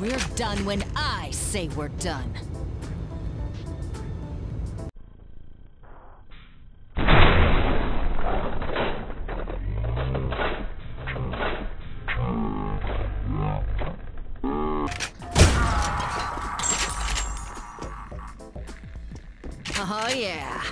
We're done when I say we're done. Oh yeah.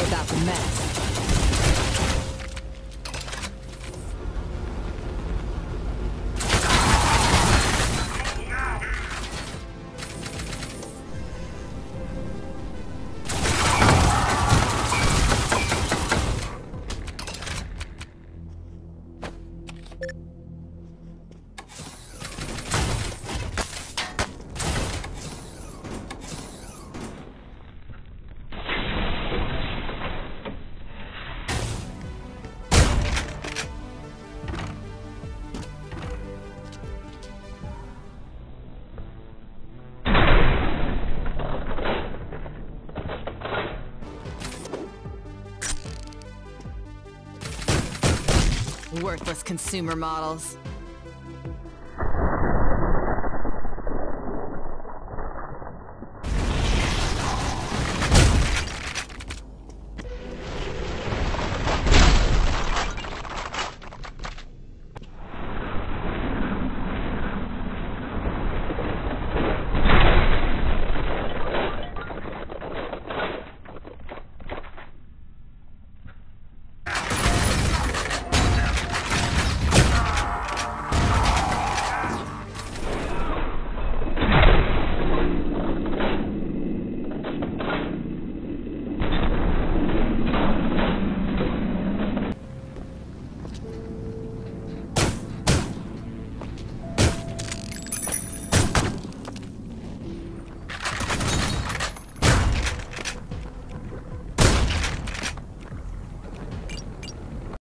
Sorry about the mess. Worthless consumer models.